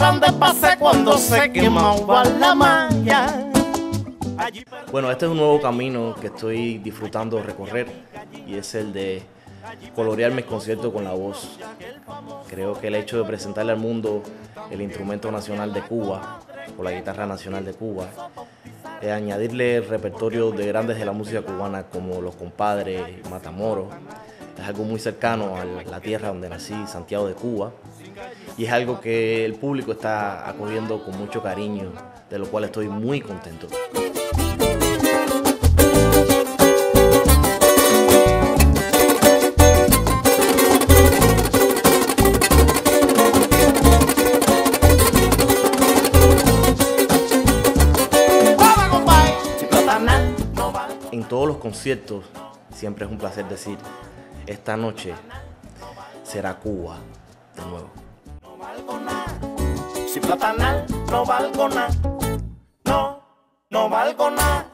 van de pase cuando se quema la malla. Bueno, este es un nuevo camino que estoy disfrutando recorrer y es el de colorear mis conciertos con la voz. Creo que el hecho de presentarle al mundo el instrumento nacional de Cuba, o la guitarra nacional de Cuba, es añadirle el repertorio de grandes de la música cubana como Los Compadres, Matamoros, es algo muy cercano a la tierra donde nací, Santiago de Cuba, y es algo que el público está acogiendo con mucho cariño, de lo cual estoy muy contento. En todos los conciertos siempre es un placer decir, esta noche será Cuba de nuevo. No valgo nada, si platanal no valgo nada, no, no valgo nada.